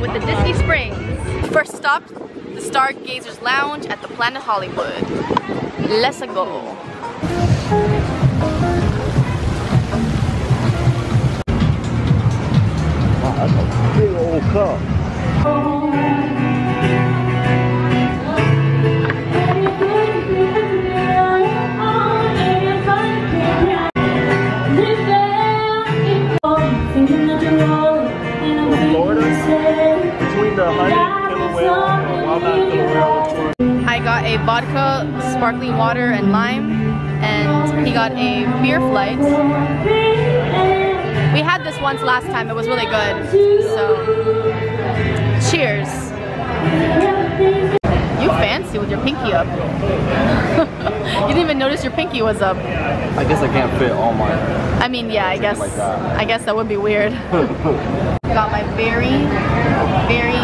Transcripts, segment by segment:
with the Disney Springs. First stop, the Stargazers Lounge at the Planet Hollywood. Let's go. Wow, that's a big old. I got a vodka, sparkling water, and lime, and he got a beer flight. We had this once last time, it was really good. So, cheers. You fancy with your pinky up. you didn't even notice your pinky was up. I guess I can't fit all my. I mean, yeah, I guess Like. I guess that would be weird. Got my very, very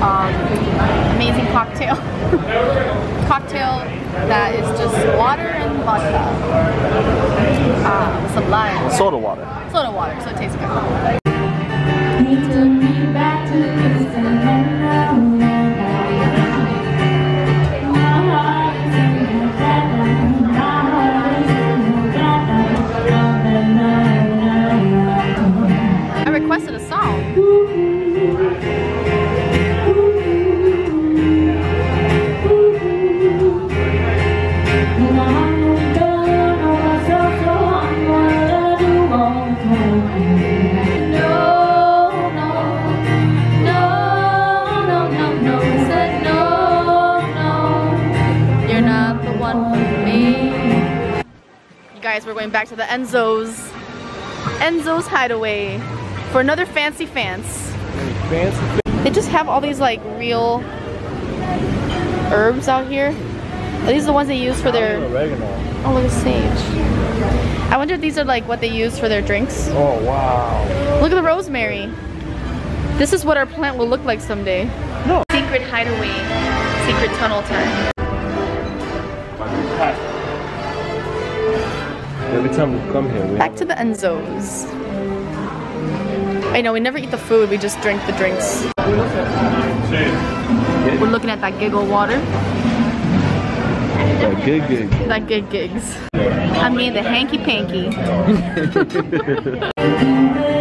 um, amazing cocktail. cocktail that is just water and vodka. Ah, with some lime. Soda water. Soda water, so it tastes good. Guys, we're going back to the Enzo's. Enzo's Hideaway for another fancy fance. Fancy. They just have all these like real herbs out here. These are these the ones they use for their Oregano. Oh look at sage. I wonder if these are like what they use for their drinks. Oh wow. Look at the rosemary. This is what our plant will look like someday. No. Secret hideaway. Secret tunnel time. Every time we come here, we Back to the Enzo's. I know we never eat the food, we just drink the drinks. We're looking at that giggle water. That good gig. That good gigs. I mean the hanky panky.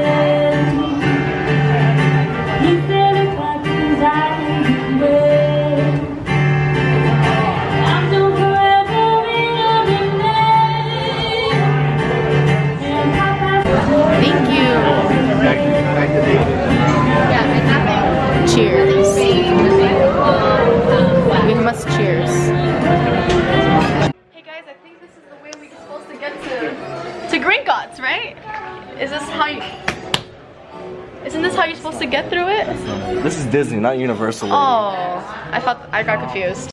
must. Hey guys, I think this is the way we're supposed to get to to Gringotts, right? Is this how you? Isn't this how you're supposed to get through it? This is Disney, not Universal. Oh, I thought I got confused.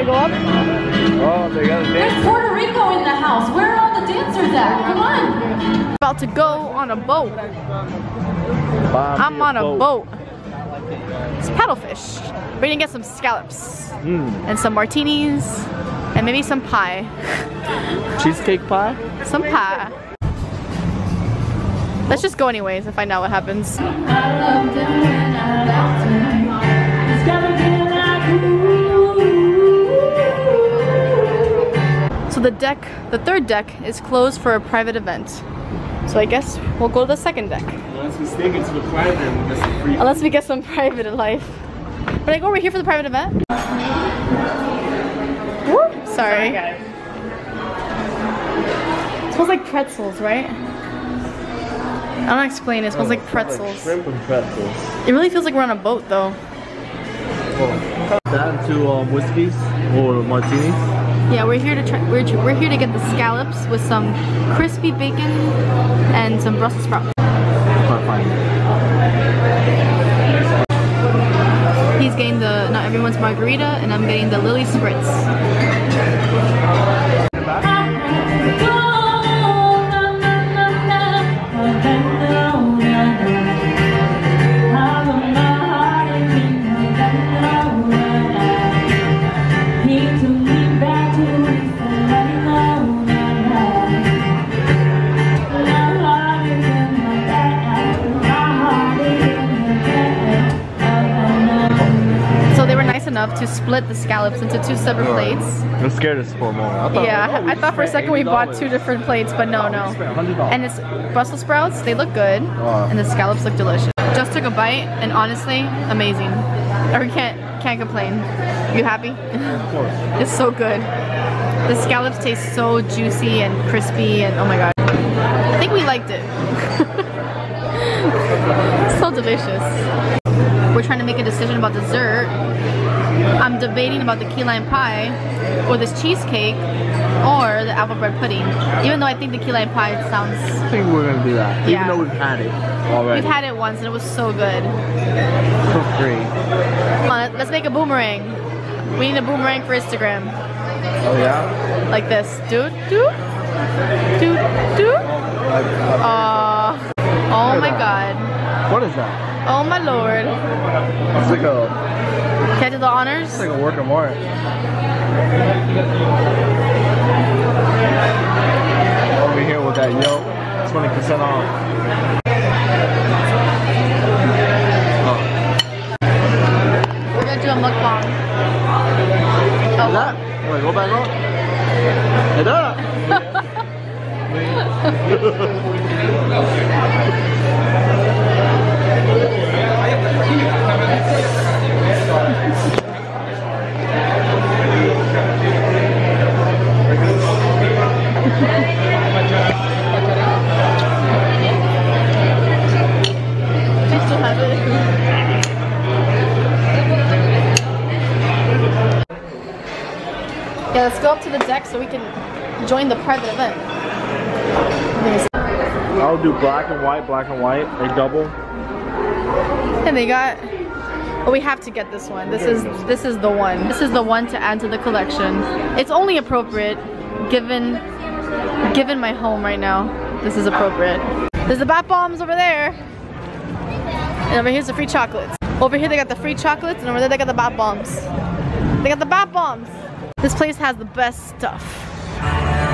I go up? Oh, they got a There's. Puerto Rico in the house. Where are all the dancers at? Come on. About to go on a boat. I'm on a boat. It's paddlefish. We're gonna get some scallops Mm. and some martinis and maybe some pie. Cheesecake pie? Some pie. Let's just go anyways and find out what happens. So the deck, the third deck is closed for a private event. So I guess we'll go to the second deck. Unless we sneak into the private and get some free Unless we get some private life. But I go over here for the private event. Whoop, sorry. It smells like pretzels, right? I don't explain. It smells like pretzels. Shrimp and pretzels. It really feels like we're on a boat, though. That to um, whiskeys or martinis. Yeah, we're here to try. We're, we're here to get the scallops with some crispy bacon and some Brussels sprouts. He's getting the not everyone's margarita, and I'm getting the Lily Spritz. To split the scallops into two separate plates. I'm scared us for a moment. I thought, Yeah, I thought for a second we bought two different plates, but no, no. we spent $100. And it's Brussels sprouts, they look good, Wow. and the scallops look delicious. Just took a bite, and honestly, amazing. Or can't can't complain. You happy? Of course. it's so good. The scallops taste so juicy and crispy, and oh my god. I think we liked it. so delicious. We're trying to make a decision about dessert. I'm debating about the key lime pie or this cheesecake or the apple bread pudding. Even though I think the key lime pie sounds I think we're gonna do that. Yeah. Even though we've had it already. We've had it once and it was so good. for free. Come on, let's make a boomerang. We need a boomerang for Instagram. Oh yeah? Like this. Do, do, do, do. Uh. Oh my god. what is that? Oh my lord. It's like a Can I do the honors? it's like a work of art. Over here with that yolk, 20% off. Yeah, let's go up to the deck so we can join the private event. Let me see. I'll do black and white, black and white, a double. And they got Oh, we have to get this one. This is this is the one. This is the one to add to the collection. It's only appropriate given given my home right now. This is appropriate. There's the bath bombs over there. And over here's the free chocolates. Over here they got the free chocolates and over there they got the bath bombs. They got the bath bombs. This place has the best stuff.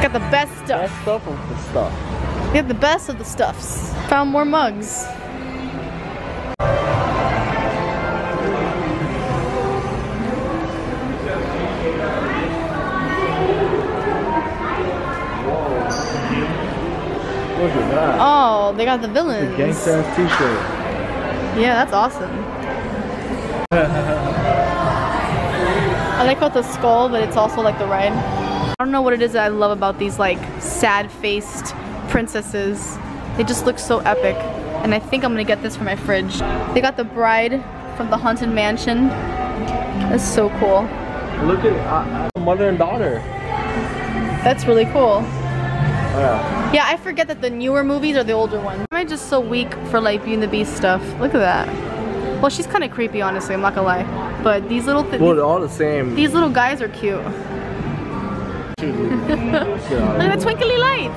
Got the best stuff. That stuff or the stuff? They have the best of the stuffs. Found more mugs. Look at that. Oh, they got the villains. The gangsta t-shirt. Yeah, that's awesome. I like about the skull, but it's also like the ride. I don't know what it is that I love about these like sad-faced princesses. They just look so epic. And I think I'm gonna get this for my fridge. They got the bride from the Haunted Mansion. That's so cool. Look at uh, mother and daughter. That's really cool. Yeah. Yeah, I forget that the newer movies are the older ones. Am I just so weak for like Beauty and the Beast stuff? Look at that. Well, she's kind of creepy, honestly. I'm not gonna lie. But these little th Well, they're all the same. these little guys are cute. Look at the twinkly lights.